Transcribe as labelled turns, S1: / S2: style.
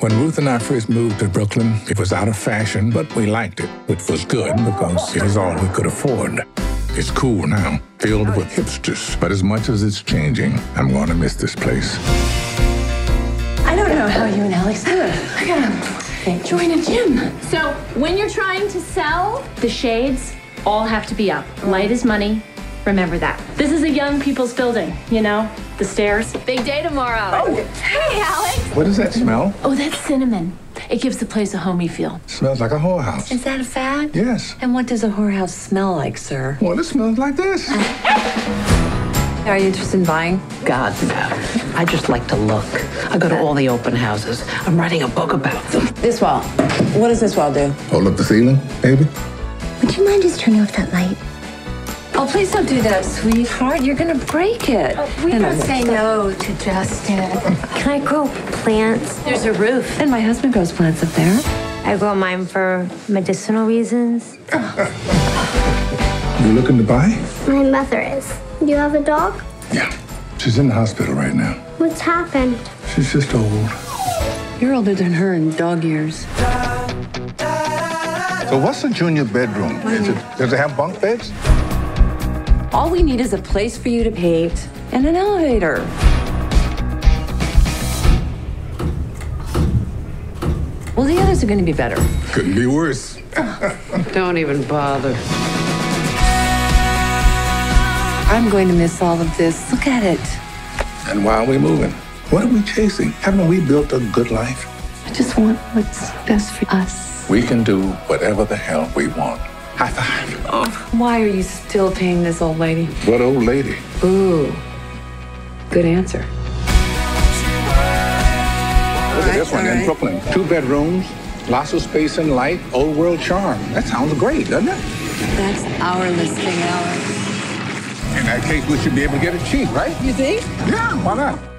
S1: When Ruth and I first moved to Brooklyn, it was out of fashion, but we liked it, which was good because it was all we could afford. It's cool now, filled with hipsters, but as much as it's changing, I'm going to miss this place.
S2: I don't know how you and Alex do it. I gotta join a gym.
S3: So when you're trying to sell, the shades all have to be up. Light is money. Remember that. This is a young people's building, you know? The stairs. Big day tomorrow. Oh. Hey, Alex.
S1: What does that smell?
S3: Oh, that's cinnamon. It gives the place a homey feel.
S1: smells like a whorehouse.
S2: Is that a fad?
S1: Yes.
S2: And what does a whorehouse smell like, sir?
S1: Well, it smells like this.
S2: Are you interested in buying?
S4: God, no. I just like to look. I go to all the open houses. I'm writing a book about them.
S2: This wall. What does this wall do?
S1: Oh, Hold up the ceiling, maybe?
S5: Would you mind just turning off that light?
S2: Oh, please don't do that, sweetheart. You're gonna break it.
S5: Oh, we
S2: And
S5: don't
S2: I'm-
S5: say no to Justin. Can I grow plants?
S3: There's a roof.
S2: And my husband grows plants up there.
S5: I grow mine for medicinal reasons.
S1: You looking to buy?
S6: My mother is. You have a dog?
S1: Yeah. She's in the hospital right now.
S6: What's happened?
S1: She's just old.
S2: You're older than her in dog years.
S1: So what's the junior bedroom? Is it, does it have bunk beds?
S2: All we need is a place for you to paint and an elevator. Well, the others are gonna be better.
S1: Couldn't be worse.
S4: Don't even bother.
S2: I'm going to miss all of this. Look at it.
S1: And why are we moving? What are we chasing? Haven't we built a good life?
S2: I just want what's best for us.
S1: We can do whatever the hell we want. High five.
S2: Oh, why are you still paying this old lady?
S1: What old lady?
S2: Ooh, good answer.
S1: Look at this one in Brooklyn. Two bedrooms, lots of space and light, old world charm. That sounds great, doesn't it?
S2: That's our listing, Alex.
S1: In that case, we should be able to get it cheap, right?
S2: You think?
S1: Yeah, why not?